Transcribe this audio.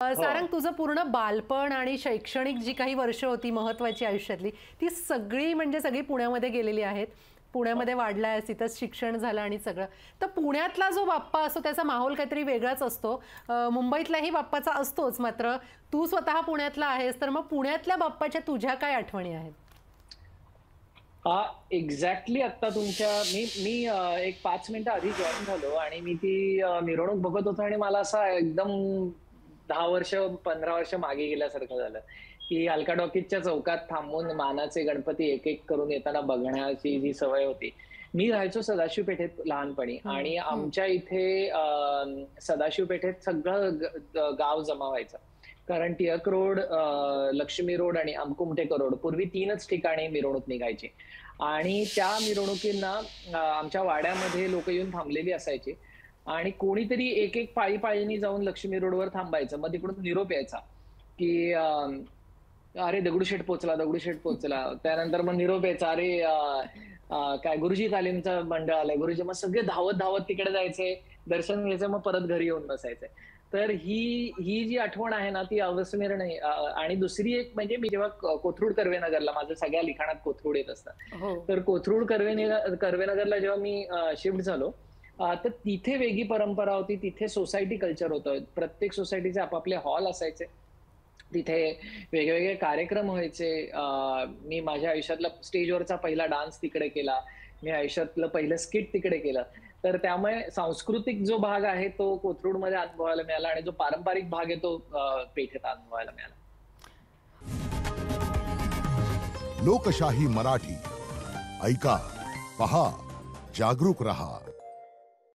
अ, सारंग तुझं पूर्ण बालपण आणि शैक्षणिक जी काही वर्ष होती महत्वाची आयुष्यातली ती सगळी म्हणजे सगळी पुण्यामध्ये गेलेली आहेत. पुण्यामध्ये वाढला आहेस तिथंच शिक्षण झालं आणि सगळं. तर पुण्यातला जो बाप्पा असतो त्याचा माहोल काहीतरी वेगळाच असतो. मुंबईतलाही बाप्पाचा असतोच मात्र. तू स्वतः पुण्यातला आहेस तर मग पुण्यातल्या बाप्पाच्या तुझ्या काय आठवणी आहेत? हा एक्झॅक्टली आता तुमच्या मी मी एक पाच मिनिटं आधी जॉईन झालो आणि मी ती मिरवणूक बघत होतो आणि मला असं एकदम दहा वर्ष पंधरा वर्ष मागे गेल्यासारखं झालं. की अलका डॉकीजच्या चौकात थांबून मानाचे गणपती एक एक करून येताना बघण्याची जी सवय होती. मी राहायचो सदाशिव पेठेत लहानपणी आणि आमच्या इथे सदाशिव पेठेत सगळं गाव जमा व्हायचं. कारण टिळक रोड लक्ष्मी रोड आणि अमकुमटेकर रोड पूर्वी तीनच ठिकाणी मिरवणूक निघायची. आणि त्या मिरवणुकींना आमच्या वाड्यामध्ये लोक येऊन थांबलेली असायची. आणि कोणीतरी एक एक पाळी पाळीनी जाऊन लक्ष्मी रोडवर थांबायचं. मग तिकडून निरोप यायचा की अरे दगडूशेठ पोचला दगडूशेठ पोचला त्यानंतर मग निरोप यायचा अरे काय गुरुजी तालीमचं मंडळ आलंय गुरुजी. मग सगळे धावत धावत तिकडे जायचे दर्शन घ्यायचं मग परत घरी येऊन बसायचे. तर ही ही जी आठवण आहे ना ती अविस्मरणीय आणि दुसरी एक म्हणजे मी जेव्हा कोथरूड कर्वेनगरला माझं सगळ्या लिखाणात कोथरूड येत असतं. हो. तर कोथरूड कर्वे कर्वेनगरला जेव्हा मी शिफ्ट झालो तर तिथे वेगळी परंपरा होती तिथे सोसायटी कल्चर होतं. प्रत्येक सोसायटीचे आपापले हॉल असायचे. तिथे वेगवेगळे कार्यक्रम व्हायचे. मी माझ्या आयुष्यातला स्टेजवरचा पहिला डान्स तिकडे केला. मी आयुष्यातलं पहिलं स्किट तिकडे केलं. तर त्यामुळे सांस्कृतिक जो भाग आहे तो कोथरूडमध्ये अनुभवायला मिळाला आणि जो पारंपरिक भाग आहे तो पेठेत अनुभवायला मिळाला. लोकशाही मराठी. ऐका पहा जागरूक रहा.